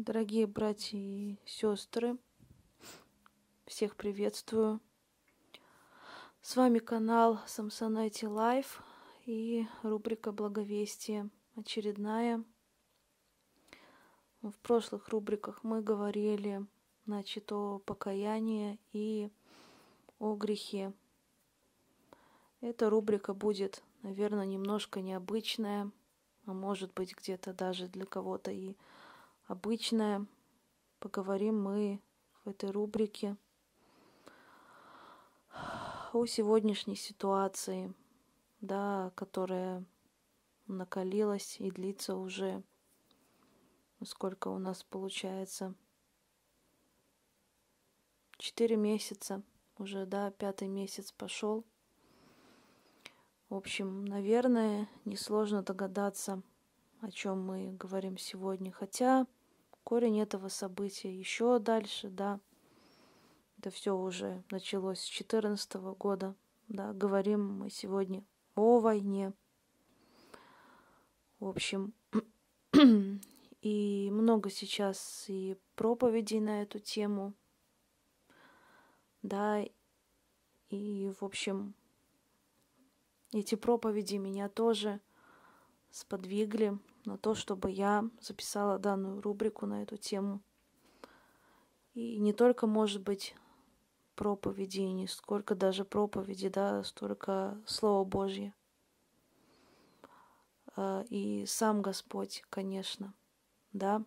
Дорогие братья и сестры, всех приветствую. С вами канал Samsonite Life и рубрика Благовестие очередная. В прошлых рубриках мы говорили, значит, о покаянии и о грехе. Эта рубрика будет, наверное, немножко необычная, а может быть где-то даже для кого-то и обычная. Поговорим мы в этой рубрике о сегодняшней ситуации, да, которая накалилась и длится уже, сколько у нас получается, четыре месяца, уже, да, пятый месяц пошел. В общем, наверное, несложно догадаться, о чем мы говорим сегодня. Хотя корень этого события еще дальше, да. Это все уже началось с 2014 года. Да, говорим мы сегодня о войне. В общем, и много сейчас и проповедей на эту тему. Да, и, в общем, эти проповеди меня тоже сподвигли на то, чтобы я записала данную рубрику на эту тему. И не только, может быть, проповеди, не сколько даже проповеди, да, столько Слова Божье. А, и сам Господь, конечно, да,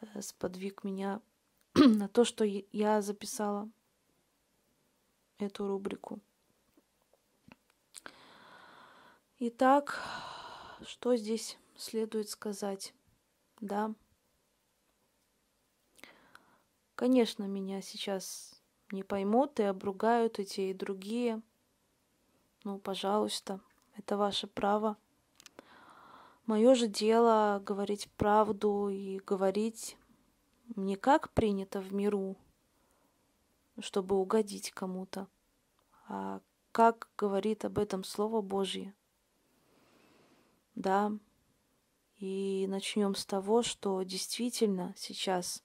э, сподвиг меня на то, что я записала эту рубрику. Итак, что здесь следует сказать? Да. Конечно, меня сейчас не поймут и обругают и те, и другие. Ну, пожалуйста, это ваше право. Мое же дело говорить правду и говорить не как принято в миру, чтобы угодить кому-то, а как говорит об этом Слово Божье – да, и начнем с того, что действительно сейчас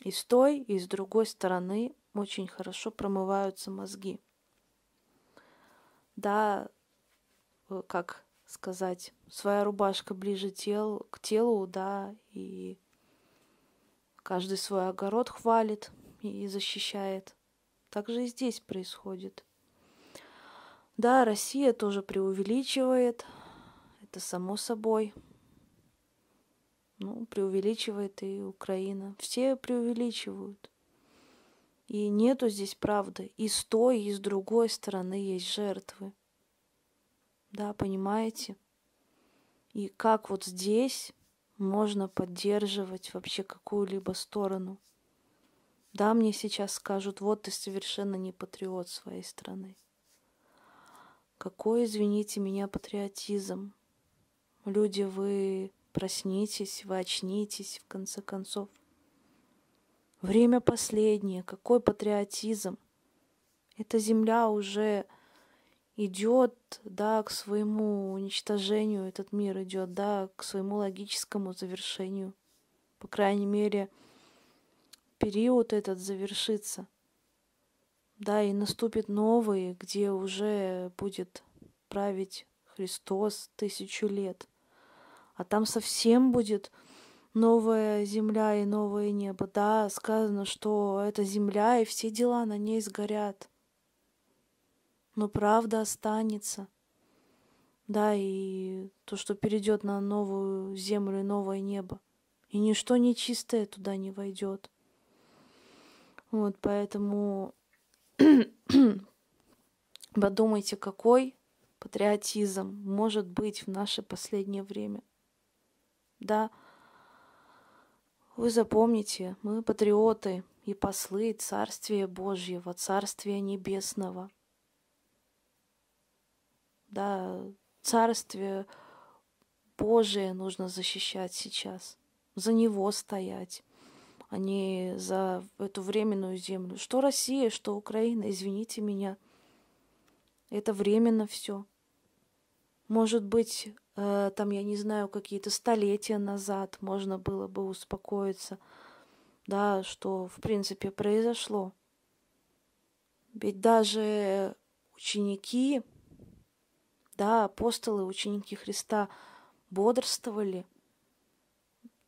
и с той, и с другой стороны очень хорошо промываются мозги. Да, э, как сказать, своя рубашка ближе тел, к телу, да, и каждый свой огород хвалит и защищает. Так же и здесь происходит. Да, Россия тоже преувеличивает, это само собой. Ну, преувеличивает и Украина. Все преувеличивают. И нету здесь правды. И с той, и с другой стороны есть жертвы. Да, понимаете? И как вот здесь можно поддерживать вообще какую-либо сторону? Да, мне сейчас скажут, вот ты совершенно не патриот своей страны. Какой, извините меня, патриотизм? Люди, вы проснитесь, вы очнитесь, в конце концов. Время последнее, какой патриотизм. Эта земля уже идет, да, к своему уничтожению, этот мир идет, да, к своему логическому завершению. По крайней мере, период этот завершится. Да, и наступит новый, где уже будет править Христос тысячу лет а там совсем будет новая земля и новое небо. Да, сказано, что эта земля и все дела на ней сгорят. Но правда останется. Да, и то, что перейдет на новую землю и новое небо. И ничто нечистое туда не войдет. Вот, поэтому подумайте, какой патриотизм может быть в наше последнее время – да, вы запомните, мы патриоты и послы Царствия Божьего, Царствия Небесного. Да, Царствие Божие нужно защищать сейчас, за него стоять, а не за эту временную землю. Что Россия, что Украина, извините меня, это временно все. Может быть, э, там, я не знаю, какие-то столетия назад можно было бы успокоиться, да, что, в принципе, произошло. Ведь даже ученики, да, апостолы, ученики Христа бодрствовали,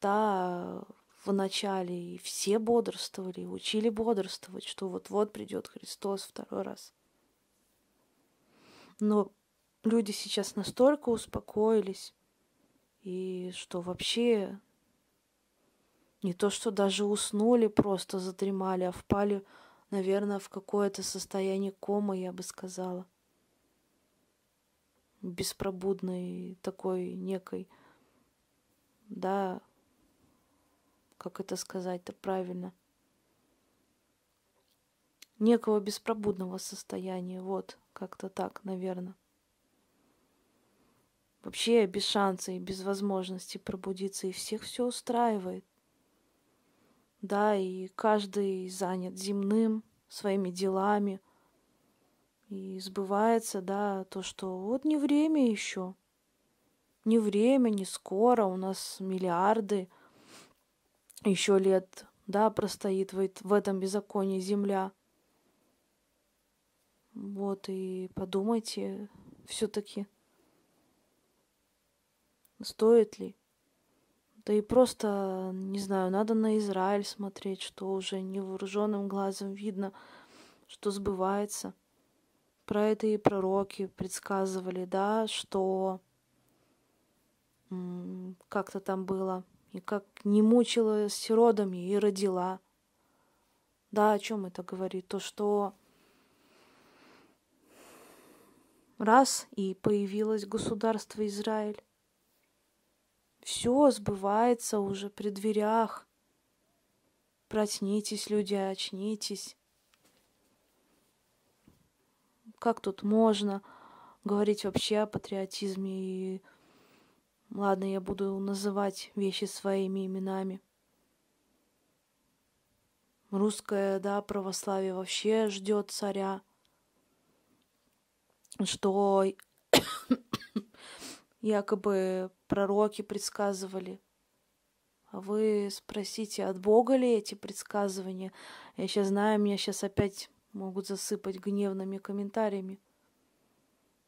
да, в начале, и все бодрствовали, учили бодрствовать, что вот-вот придет Христос второй раз. Но люди сейчас настолько успокоились, и что вообще не то, что даже уснули, просто задремали, а впали наверное, в какое-то состояние комы, я бы сказала. Беспробудной такой некой, да, как это сказать-то правильно, некого беспробудного состояния, вот, как-то так, наверное. Вообще без шанса и без возможности пробудиться, и всех все устраивает да, и каждый занят земным, своими делами. И сбывается, да, то, что вот не время еще. Не время, не скоро, у нас миллиарды еще лет, да, простоит в, этом беззаконии земля. Вот, и подумайте все-таки, стоит ли. Да и просто, не знаю, надо на Израиль смотреть, что уже невооруженным глазом видно, что сбывается. Про это и пророки предсказывали, да, что как-то там было, и как не мучила с родами и родила. Да, о чем это говорит? То, что раз и появилось государство Израиль, все сбывается уже при дверях. Проснитесь, люди, очнитесь. Как тут можно говорить вообще о патриотизме и Ладно, я буду называть вещи своими именами. Русское, да, православие вообще ждет царя, что якобы пророки предсказывали. А вы спросите, от Бога ли эти предсказывания? Я сейчас знаю, меня сейчас опять могут засыпать гневными комментариями.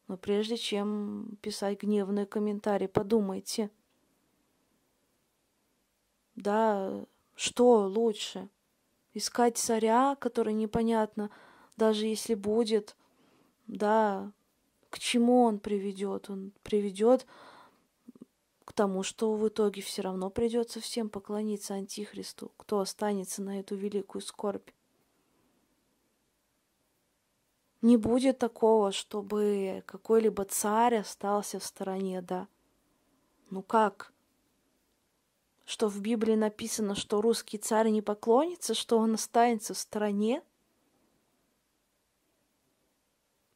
Но прежде чем писать гневные комментарии, подумайте. Да, что лучше? Искать царя, который непонятно, даже если будет, да, к чему он приведет? Он приведет к тому, что в итоге все равно придется всем поклониться Антихристу, кто останется на эту великую скорбь. Не будет такого, чтобы какой-либо царь остался в стороне, да. Ну как? Что в Библии написано, что русский царь не поклонится, что он останется в стороне?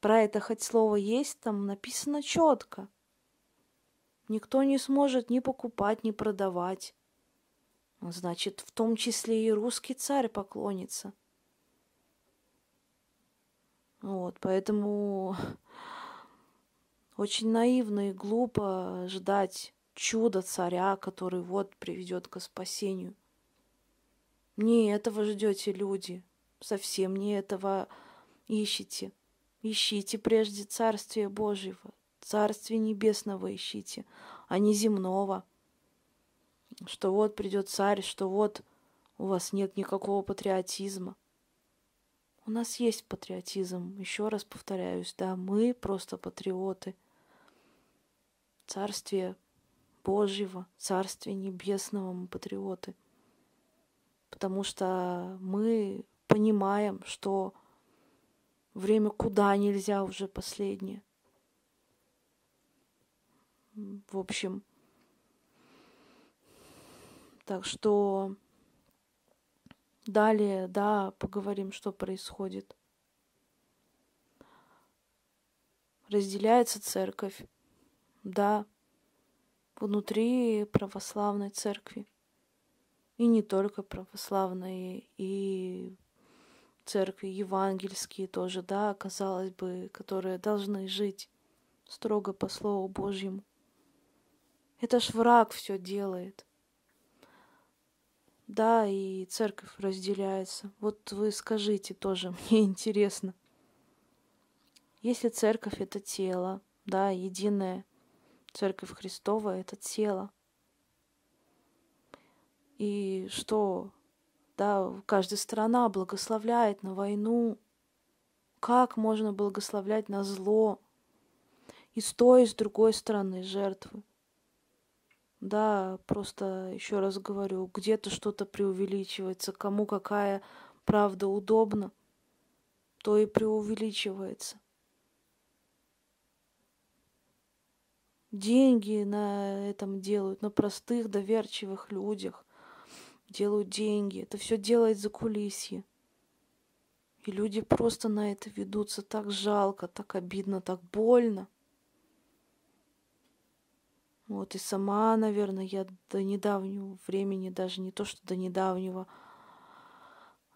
Про это хоть слово есть, там написано четко. Никто не сможет ни покупать, ни продавать. Значит, в том числе и русский царь поклонится. Вот, поэтому очень наивно и глупо ждать чуда царя, который вот приведет к спасению. Не этого ждете люди, совсем не этого ищете. Ищите прежде Царствие Божьего, Царствие Небесного ищите, а не земного. Что вот придет царь, что вот у вас нет никакого патриотизма. У нас есть патриотизм, еще раз повторяюсь, да, мы просто патриоты. Царствие Божьего, Царствие Небесного мы патриоты. Потому что мы понимаем, что Время куда нельзя уже последнее. В общем, так что далее, да, поговорим, что происходит. Разделяется церковь, да, внутри православной церкви. И не только православной, и церкви евангельские тоже, да, казалось бы, которые должны жить строго по Слову Божьему. Это ж враг все делает. Да, и церковь разделяется. Вот вы скажите тоже, мне интересно. Если церковь это тело, да, единая церковь Христова это тело. И что, да, каждая страна благословляет на войну. Как можно благословлять на зло? И с той, и с другой стороны жертвы. Да, просто еще раз говорю, где-то что-то преувеличивается, кому какая правда удобна, то и преувеличивается. Деньги на этом делают, на простых доверчивых людях делают деньги. Это все делает за кулисье. И люди просто на это ведутся так жалко, так обидно, так больно. Вот и сама, наверное, я до недавнего времени, даже не то, что до недавнего,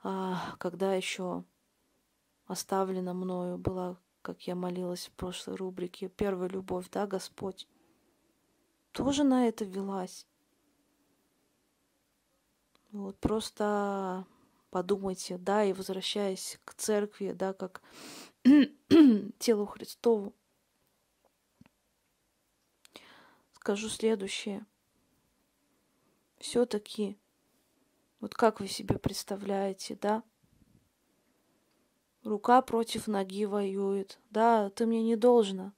а когда еще оставлена мною была, как я молилась в прошлой рубрике, первая любовь, да, Господь, тоже на это велась. Вот просто подумайте, да, и возвращаясь к церкви, да, как телу Христову, скажу следующее. Все-таки, вот как вы себе представляете, да? Рука против ноги воюет. Да, ты мне не должна.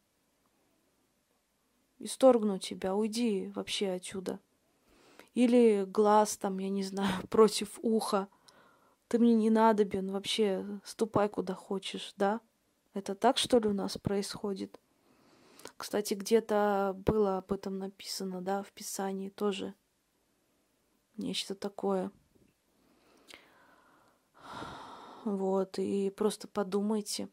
Исторгну тебя, уйди вообще отсюда. Или глаз там, я не знаю, против уха. Ты мне не надобен, вообще ступай куда хочешь, да? Это так, что ли, у нас происходит? Кстати, где-то было об этом написано, да, в Писании тоже. Нечто такое. Вот, и просто подумайте,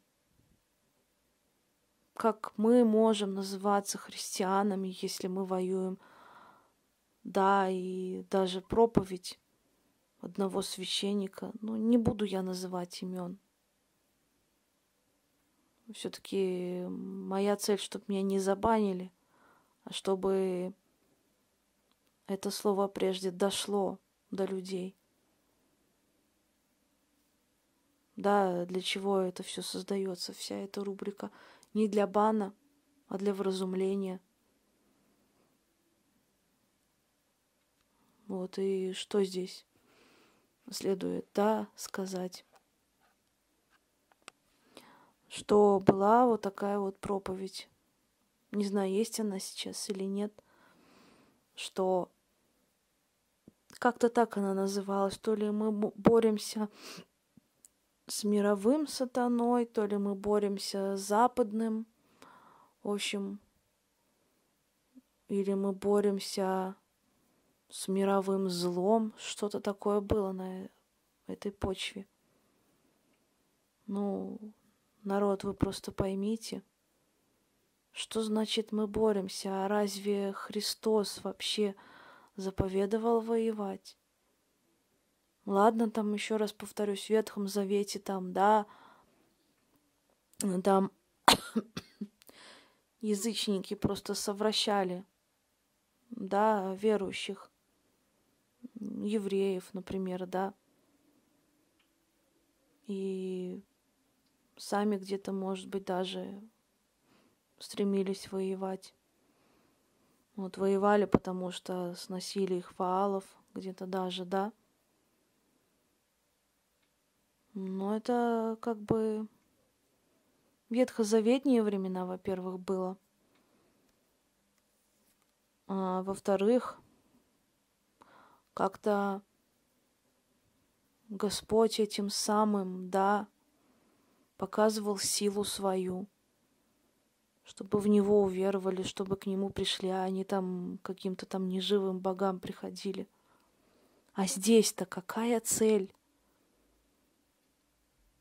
как мы можем называться христианами, если мы воюем. Да, и даже проповедь одного священника, ну, не буду я называть имен, все-таки моя цель, чтобы меня не забанили, а чтобы это слово прежде дошло до людей. Да, для чего это все создается, вся эта рубрика. Не для бана, а для вразумления. Вот и что здесь следует, да, сказать? Что была вот такая вот проповедь. Не знаю, есть она сейчас или нет, что как-то так она называлась, то ли мы боремся с мировым сатаной, то ли мы боремся с западным, в общем, или мы боремся с мировым злом, что-то такое было на этой почве. Ну, Народ, вы просто поймите, что значит мы боремся, а разве Христос вообще заповедовал воевать? Ладно, там еще раз повторюсь, в Ветхом Завете там, да, там язычники просто совращали, да, верующих, евреев, например, да. И сами где-то, может быть, даже стремились воевать. Вот воевали, потому что сносили их фаалов, где-то даже, да. Но это как бы ветхозаветние времена, во-первых, было. А во-вторых, как-то Господь этим самым, да, показывал силу свою, чтобы в него уверовали, чтобы к нему пришли, а они там каким-то там неживым богам приходили. А здесь-то какая цель?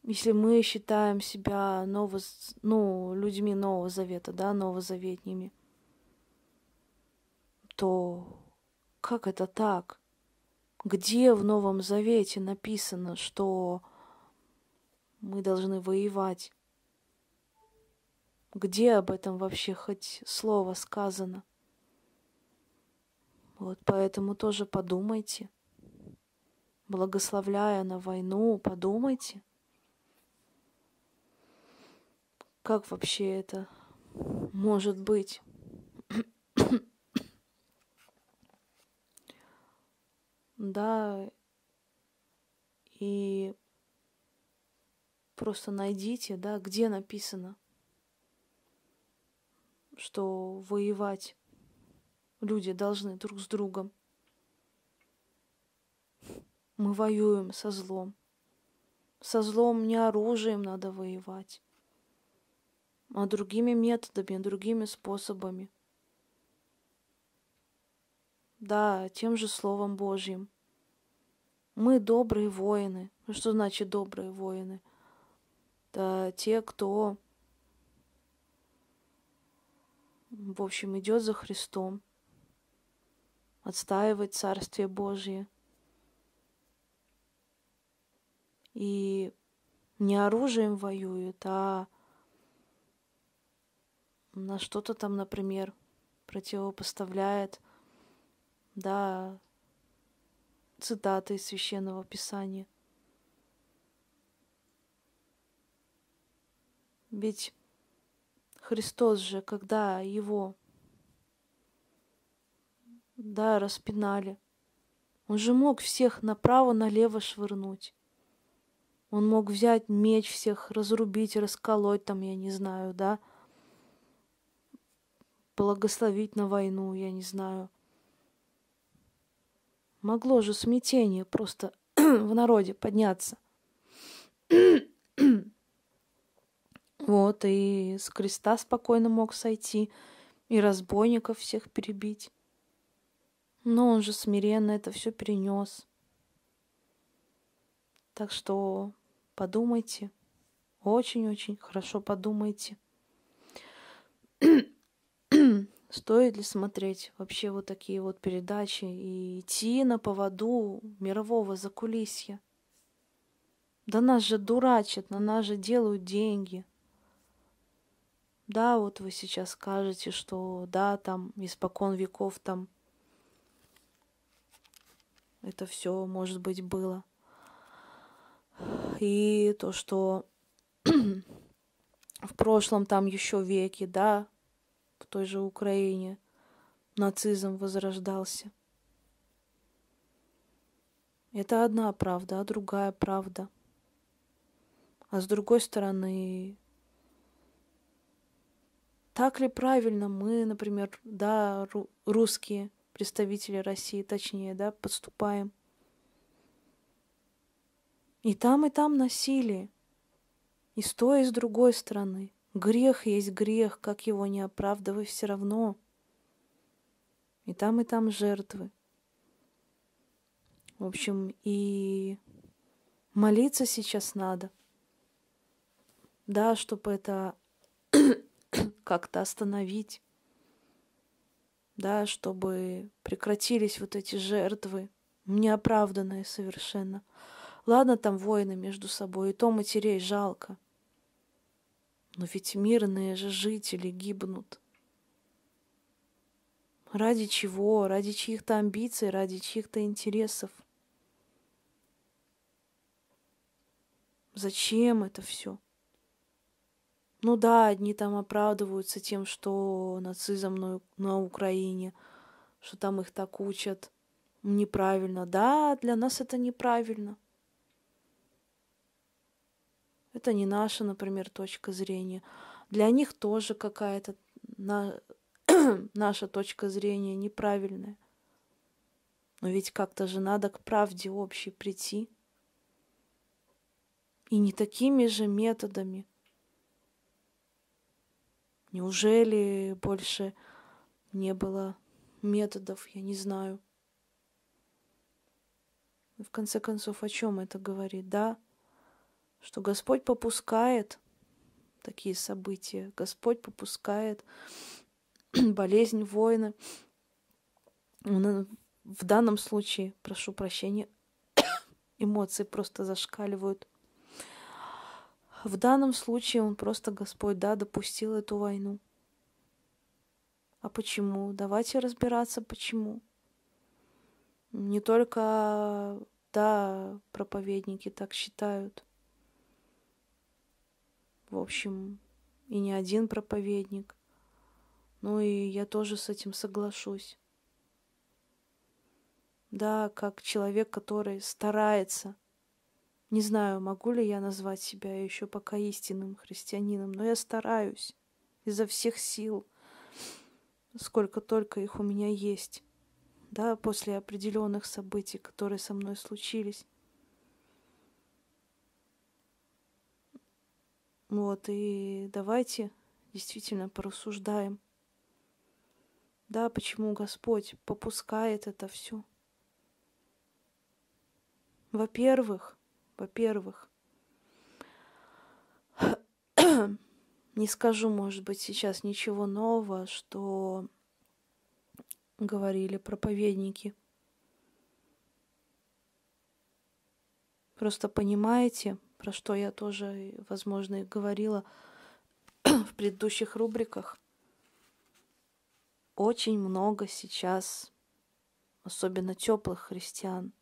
Если мы считаем себя ново, ну, людьми Нового Завета, да, новозаветними, то как это так? Где в Новом Завете написано, что мы должны воевать. Где об этом вообще хоть слово сказано? Вот поэтому тоже подумайте. Благословляя на войну, подумайте, как вообще это может быть. Да, и просто найдите, да, где написано, что воевать люди должны друг с другом. Мы воюем со злом. Со злом не оружием надо воевать, а другими методами, другими способами. Да, тем же Словом Божьим. Мы добрые воины. Ну что значит добрые воины? Это те, кто, в общем, идет за Христом, отстаивает Царствие Божье. И не оружием воюет, а на что-то там, например, противопоставляет, да, цитаты из Священного Писания. Ведь Христос же, когда его да, распинали. Он же мог всех направо-налево швырнуть. Он мог взять меч всех, разрубить, расколоть там, я не знаю, да, благословить на войну, я не знаю. Могло же смятение просто в народе подняться. вот, и с креста спокойно мог сойти, и разбойников всех перебить. Но он же смиренно это все перенес. Так что подумайте, очень-очень хорошо подумайте. Стоит ли смотреть вообще вот такие вот передачи и идти на поводу мирового закулисья? Да нас же дурачат, на нас же делают деньги. Да, вот вы сейчас скажете, что да, там испокон веков там это все, может быть, было. И то, что в прошлом там еще веке, да, в той же Украине нацизм возрождался. Это одна правда, а другая правда. А с другой стороны, так ли правильно мы, например, да, русские, представители России, точнее, да, подступаем. И там, и там насилие. И с той, и с другой стороны. Грех есть грех, как его не оправдывай все равно. И там, и там жертвы. В общем, и молиться сейчас надо. Да, чтобы это как-то остановить да, чтобы прекратились вот эти жертвы, неоправданные совершенно. Ладно, там войны между собой, и то матерей жалко. Но ведь мирные же жители гибнут. Ради чего? Ради чьих-то амбиций, ради чьих-то интересов. Зачем это все? Ну да, одни там оправдываются тем, что нацизм на, на Украине, что там их так учат. Неправильно. Да, для нас это неправильно. Это не наша, например, точка зрения. Для них тоже какая-то на... наша точка зрения неправильная. Но ведь как-то же надо к правде общей прийти. И не такими же методами – Неужели больше не было методов, я не знаю. В конце концов, о чем это говорит? Да, что Господь попускает такие события. Господь попускает болезнь воина. В данном случае, прошу прощения, эмоции просто зашкаливают. В данном случае он просто Господь, да, допустил эту войну. А почему? Давайте разбираться, почему. Не только, да, проповедники так считают. В общем, и не один проповедник. Ну и я тоже с этим соглашусь. Да, как человек, который старается. Не знаю, могу ли я назвать себя еще пока истинным христианином, но я стараюсь изо всех сил, сколько только их у меня есть, да, после определенных событий, которые со мной случились. Вот, и давайте действительно порассуждаем. Да, почему Господь попускает это все? Во-первых, во-первых, не скажу, может быть, сейчас ничего нового, что говорили проповедники. Просто понимаете, про что я тоже, возможно, и говорила в предыдущих рубриках. Очень много сейчас, особенно теплых христиан.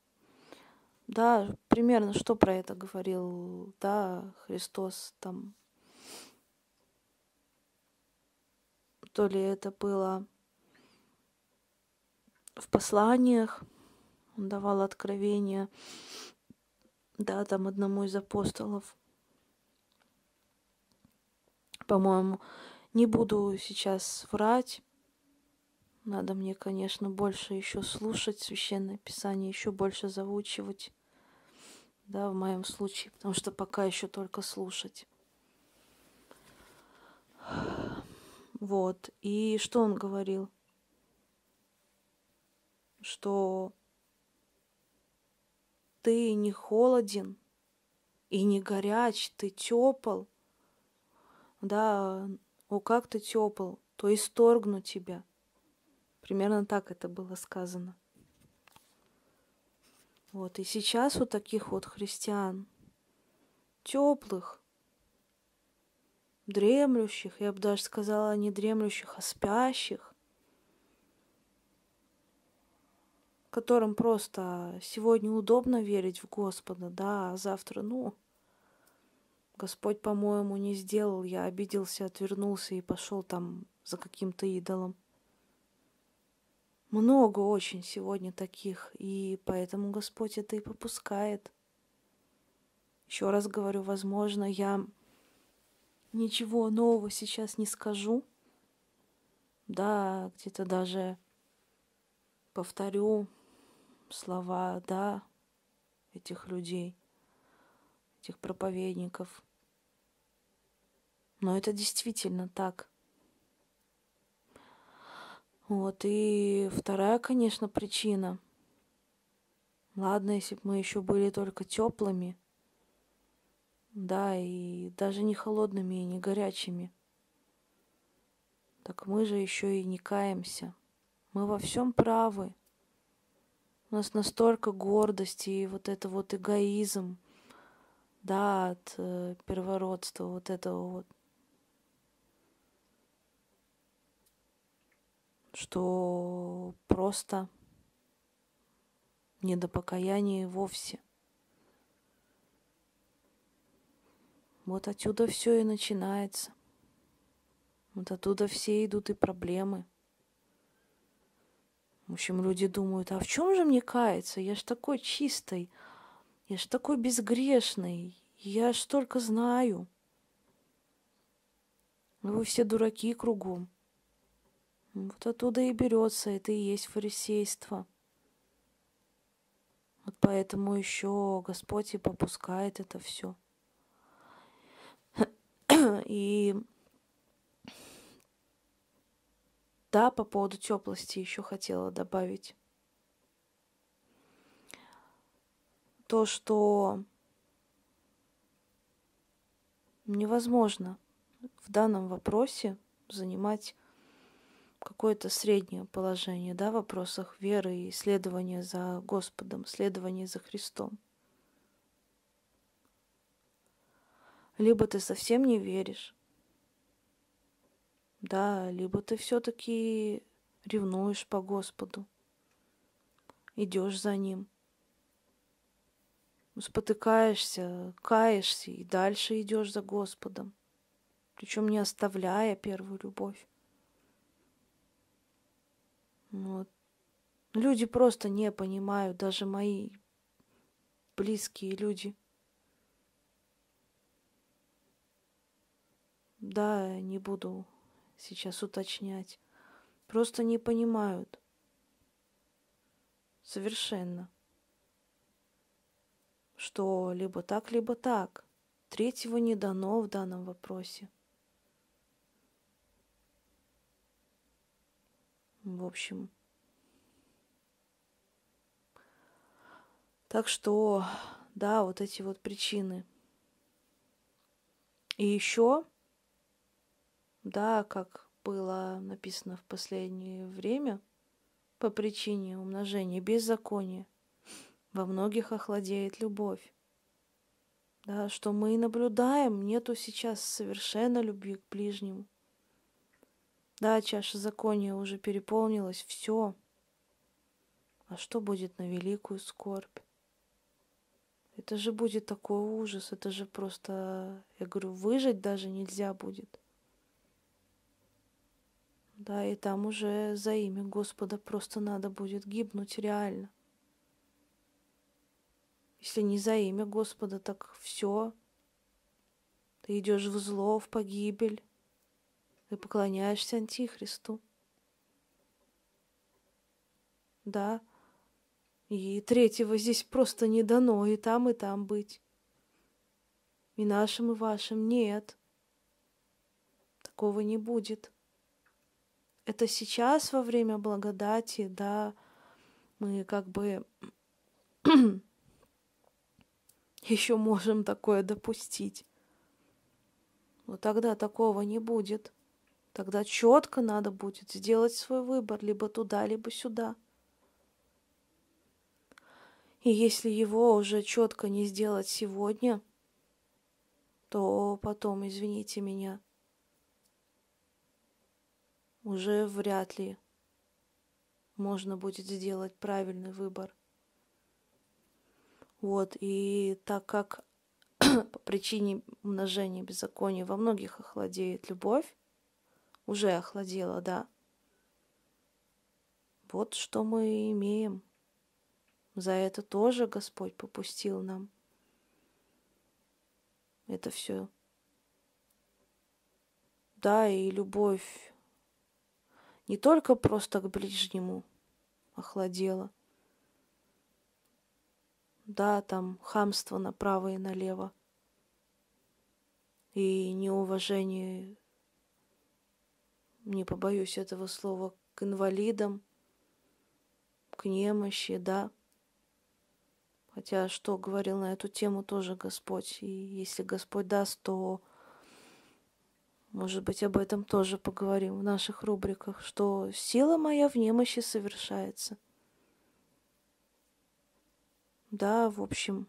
Да, примерно что про это говорил, да, Христос там. То ли это было в посланиях, он давал откровения да, там одному из апостолов. По-моему, не буду сейчас врать. Надо мне, конечно, больше еще слушать священное писание, еще больше заучивать. Да, в моем случае, потому что пока еще только слушать. Вот. И что он говорил? Что ты не холоден и не горяч, ты тепл. Да, о, как ты тепл, то исторгну тебя. Примерно так это было сказано. Вот, и сейчас у таких вот христиан, теплых, дремлющих, я бы даже сказала не дремлющих, а спящих, которым просто сегодня удобно верить в Господа, да, а завтра, ну, Господь, по-моему, не сделал, я обиделся, отвернулся и пошел там за каким-то идолом. Много очень сегодня таких, и поэтому Господь это и попускает. Еще раз говорю, возможно, я ничего нового сейчас не скажу. Да, где-то даже повторю слова, да, этих людей, этих проповедников. Но это действительно так. Вот, и вторая, конечно, причина. Ладно, если бы мы еще были только теплыми, да, и даже не холодными и не горячими. Так мы же еще и не каемся. Мы во всем правы. У нас настолько гордости и вот это вот эгоизм, да, от э, первородства, вот этого вот. Что просто не до покаяния вовсе. Вот отсюда все и начинается. Вот оттуда все идут и проблемы. В общем, люди думают, а в чем же мне каяться? Я ж такой чистый, я ж такой безгрешный, я ж только знаю. Вы все дураки кругом. Вот оттуда и берется, это и есть фарисейство. Вот поэтому еще Господь и попускает это все. И Да, по поводу теплости еще хотела добавить. То, что невозможно в данном вопросе занимать какое-то среднее положение, да, в вопросах веры и следования за Господом, следования за Христом. либо ты совсем не веришь, да, либо ты все-таки ревнуешь по Господу, идешь за Ним, спотыкаешься, каешься и дальше идешь за Господом, причем не оставляя первую любовь. Вот. Люди просто не понимают, даже мои близкие люди. Да, не буду сейчас уточнять. Просто не понимают. Совершенно. Что либо так, либо так. Третьего не дано в данном вопросе. В общем, Так что, да, вот эти вот причины. И еще, да, как было написано в последнее время, по причине умножения беззакония во многих охладеет любовь. Да, что мы и наблюдаем, нету сейчас совершенно любви к ближнему. Да, чаша закония уже переполнилась, все. А что будет на великую скорбь? Это же будет такой ужас, это же просто, я говорю, выжить даже нельзя будет. Да, и там уже за имя Господа просто надо будет гибнуть реально. Если не за имя Господа, так все. Ты идешь в зло, в погибель. Ты поклоняешься Антихристу. Да, и третьего здесь просто не дано и там, и там быть. И нашим, и вашим нет. Такого не будет. Это сейчас во время благодати, да, мы как бы еще можем такое допустить. Но тогда такого не будет. Тогда четко надо будет сделать свой выбор либо туда, либо сюда. И если его уже четко не сделать сегодня, то потом, извините меня, уже вряд ли можно будет сделать правильный выбор. Вот, и так как по причине умножения беззакония во многих охладеет любовь, уже охладела, да. Вот что мы имеем. За это тоже Господь попустил нам. Это все. Да, и любовь не только просто к ближнему охладела. Да, там хамство направо и налево. И неуважение, не побоюсь этого слова, к инвалидам, к немощи, да. Хотя что говорил на эту тему тоже Господь. И если Господь даст, то, может быть, об этом тоже поговорим в наших рубриках, что сила моя в немощи совершается. Да, в общем.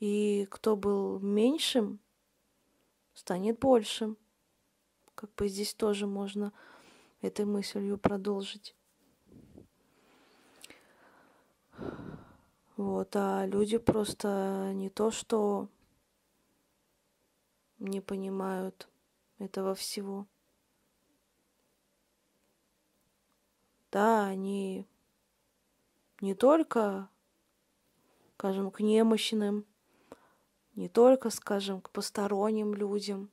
И кто был меньшим, станет большим. Как бы здесь тоже можно этой мыслью продолжить. Вот, а люди просто не то, что не понимают этого всего. Да, они не только, скажем, к немощным, не только, скажем, к посторонним людям,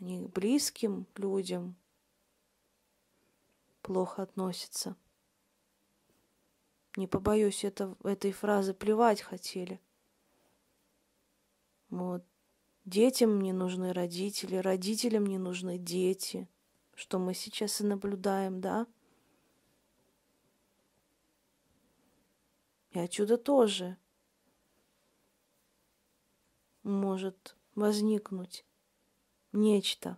они к близким людям плохо относятся не побоюсь это, этой фразы, плевать хотели. Вот. Детям не нужны родители, родителям не нужны дети, что мы сейчас и наблюдаем, да? И отсюда тоже может возникнуть нечто,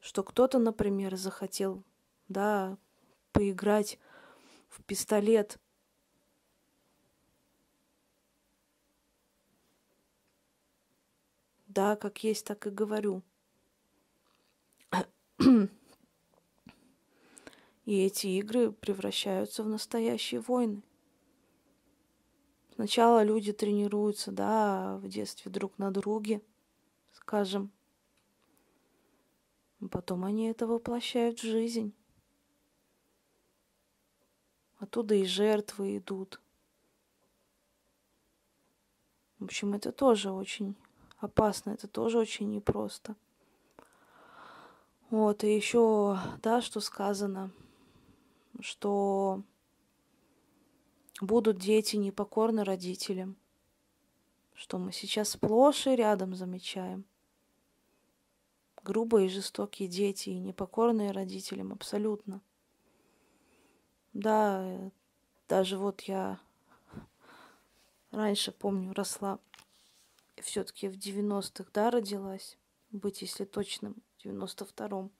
что кто-то, например, захотел, да, поиграть в пистолет Да, как есть, так и говорю. И эти игры превращаются в настоящие войны. Сначала люди тренируются, да, в детстве друг на друге, скажем. Потом они это воплощают в жизнь. Оттуда и жертвы идут. В общем, это тоже очень опасно, это тоже очень непросто. Вот, и еще, да, что сказано – что будут дети непокорны родителям, что мы сейчас сплошь и рядом замечаем. Грубые и жестокие дети и непокорные родителям абсолютно. Да, даже вот я раньше, помню, росла, все-таки в 90-х, да, родилась, быть, если точным, в 92-м.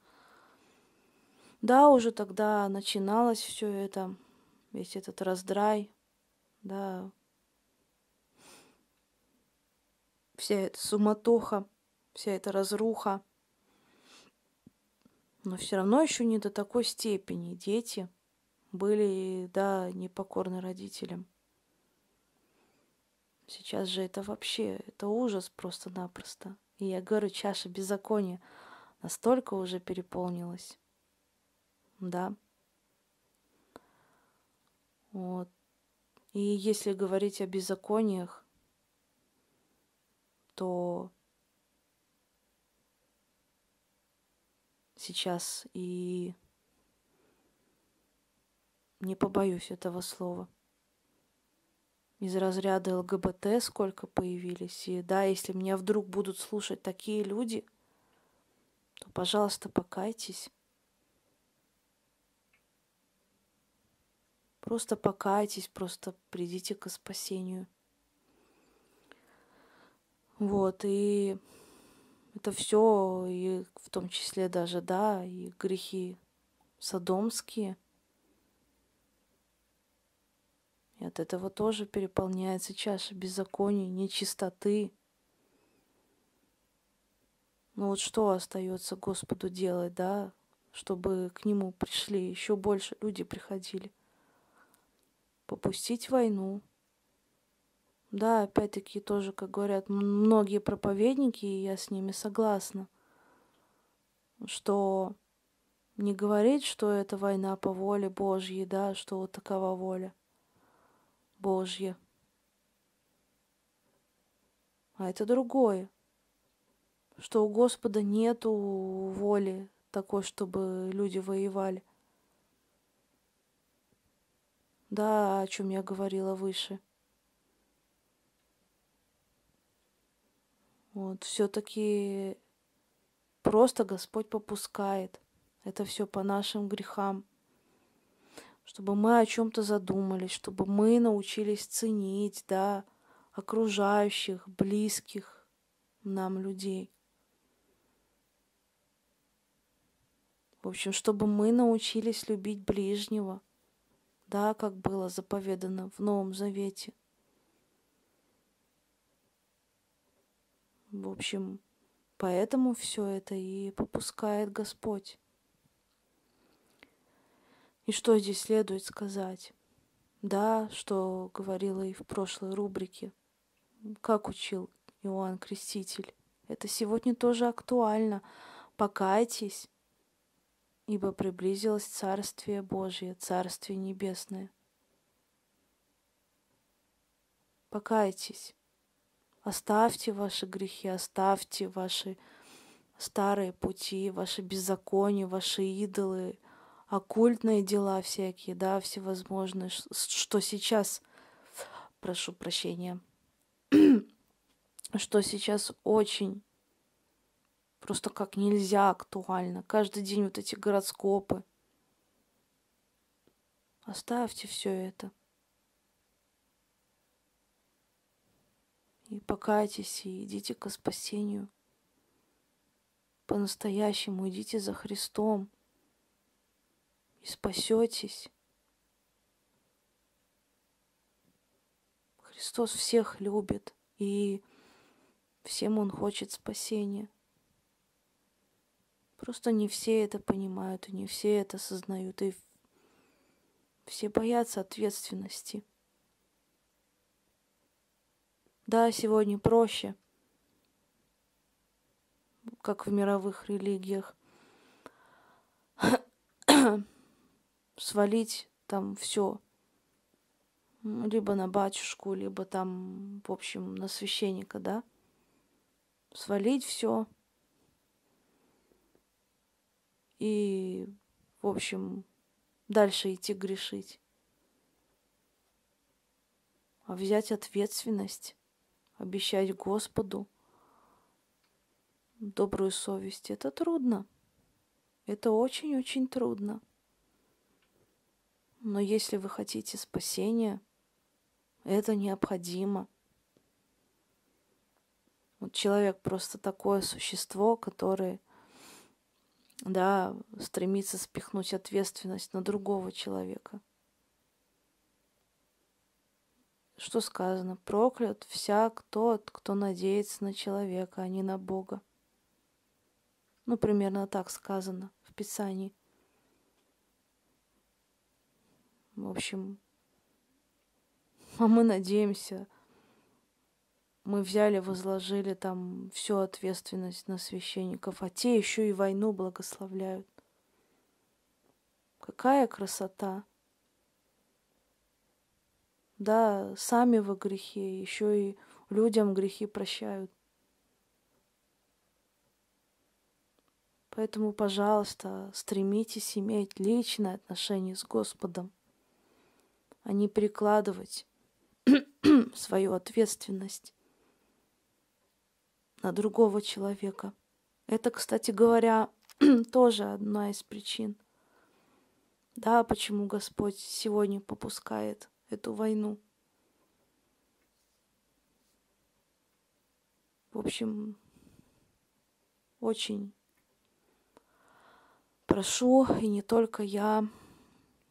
Да, уже тогда начиналось все это, весь этот раздрай, да, вся эта суматоха, вся эта разруха. Но все равно еще не до такой степени дети были, да, непокорны родителям. Сейчас же это вообще, это ужас просто-напросто. И я говорю, чаша беззакония настолько уже переполнилась да. Вот. И если говорить о беззакониях, то сейчас и не побоюсь этого слова. Из разряда ЛГБТ сколько появились. И да, если меня вдруг будут слушать такие люди, то, пожалуйста, покайтесь. Просто покайтесь, просто придите к спасению. Вот, и это все, и в том числе даже, да, и грехи садомские. И от этого тоже переполняется чаша беззаконий, нечистоты. Ну вот что остается Господу делать, да, чтобы к Нему пришли, еще больше люди приходили попустить войну. Да, опять-таки тоже, как говорят многие проповедники, и я с ними согласна, что не говорить, что это война по воле Божьей, да, что вот такова воля Божья. А это другое. Что у Господа нету воли такой, чтобы люди воевали. Да, о чем я говорила выше. Вот, все-таки просто Господь попускает. Это все по нашим грехам. Чтобы мы о чем-то задумались, чтобы мы научились ценить, да, окружающих, близких нам людей. В общем, чтобы мы научились любить ближнего – да, как было заповедано в Новом Завете. В общем, поэтому все это и попускает Господь. И что здесь следует сказать? Да, что говорила и в прошлой рубрике. Как учил Иоанн Креститель. Это сегодня тоже актуально. Покайтесь, ибо приблизилось Царствие Божие, Царствие Небесное. Покайтесь, оставьте ваши грехи, оставьте ваши старые пути, ваши беззакония, ваши идолы, оккультные дела всякие, да, всевозможные, что сейчас, прошу прощения, что сейчас очень Просто как нельзя актуально. Каждый день вот эти гороскопы. Оставьте все это. И покайтесь, и идите к спасению. По-настоящему идите за Христом. И спасетесь. Христос всех любит. И Всем он хочет спасения. Просто не все это понимают, и не все это осознают, и все боятся ответственности. Да, сегодня проще, как в мировых религиях, свалить там все либо на батюшку, либо там, в общем, на священника, да, свалить все и, в общем, дальше идти грешить. А взять ответственность, обещать Господу добрую совесть, это трудно. Это очень-очень трудно. Но если вы хотите спасения, это необходимо. Вот человек просто такое существо, которое, да, стремится спихнуть ответственность на другого человека. Что сказано? Проклят всяк тот, кто надеется на человека, а не на Бога. Ну, примерно так сказано в Писании. В общем, а мы надеемся, мы взяли, возложили там всю ответственность на священников, а те еще и войну благословляют. Какая красота! Да, сами во грехе, еще и людям грехи прощают. Поэтому, пожалуйста, стремитесь иметь личное отношение с Господом, а не перекладывать свою ответственность на другого человека. Это, кстати говоря, тоже одна из причин. Да, почему Господь сегодня попускает эту войну. В общем, очень прошу, и не только я,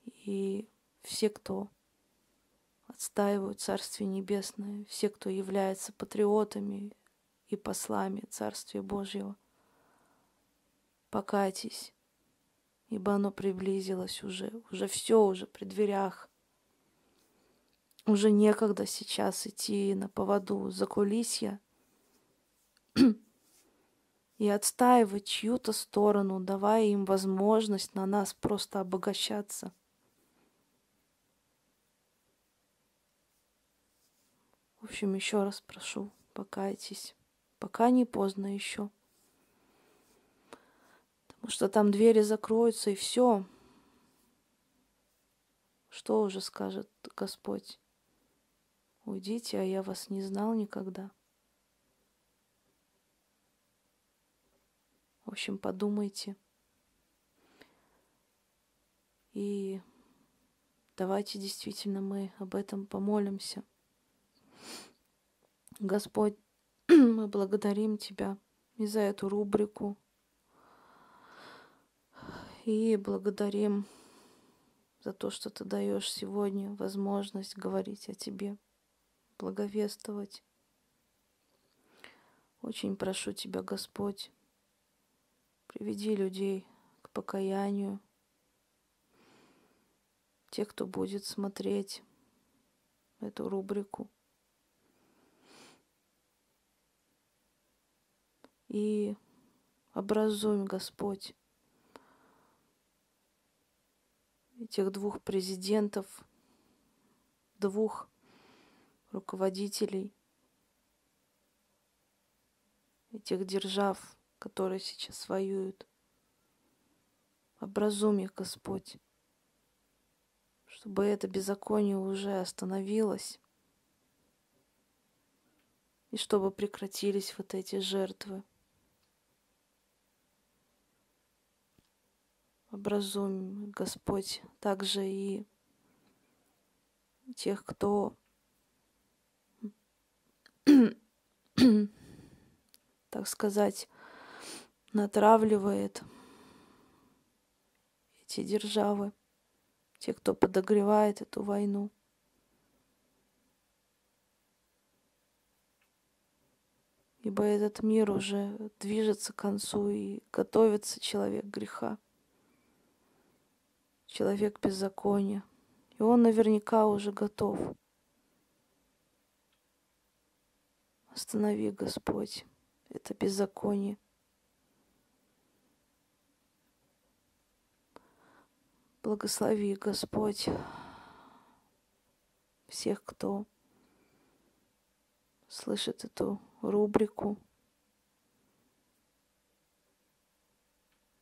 и все, кто отстаивают Царствие Небесное, все, кто является патриотами и послами Царствия Божьего. Покайтесь, ибо оно приблизилось уже, уже все уже при дверях. Уже некогда сейчас идти на поводу за кулисья и отстаивать чью-то сторону, давая им возможность на нас просто обогащаться – общем, еще раз прошу, покайтесь, пока не поздно еще. Потому что там двери закроются и все. Что уже скажет Господь? Уйдите, а я вас не знал никогда. В общем, подумайте. И давайте действительно мы об этом помолимся. Господь, мы благодарим Тебя и за эту рубрику. И благодарим за то, что Ты даешь сегодня возможность говорить о Тебе, благовествовать. Очень прошу Тебя, Господь, приведи людей к покаянию, тех, кто будет смотреть эту рубрику. И образуем, Господь, этих двух президентов, двух руководителей этих держав, которые сейчас воюют. Образуем их, Господь, чтобы это беззаконие уже остановилось и чтобы прекратились вот эти жертвы. Образуем, Господь, также и тех, кто так сказать, натравливает эти державы, те, кто подогревает эту войну. ибо этот мир уже движется к концу и готовится человек греха, человек беззакония. И он наверняка уже готов. Останови, Господь, это беззаконие. Благослови, Господь, всех, кто слышит эту рубрику.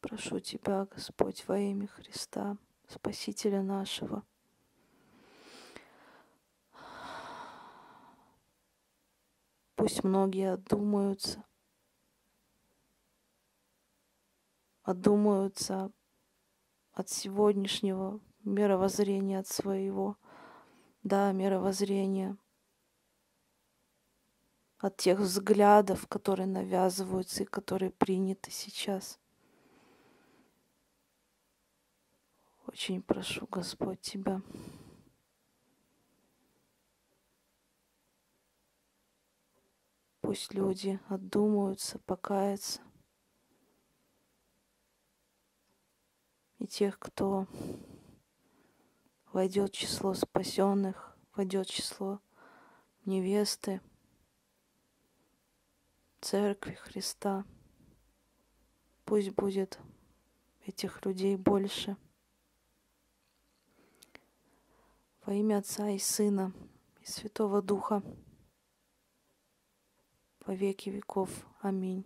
Прошу Тебя, Господь, во имя Христа, Спасителя нашего. Пусть многие отдумаются, отдумаются от сегодняшнего мировоззрения, от своего, да, мировоззрения, от тех взглядов, которые навязываются и которые приняты сейчас. Очень прошу, Господь, Тебя. Пусть люди отдумаются, покаются. И тех, кто войдет в число спасенных, войдет в число невесты, Церкви Христа. Пусть будет этих людей больше. Во имя Отца и Сына и Святого Духа во веки веков. Аминь.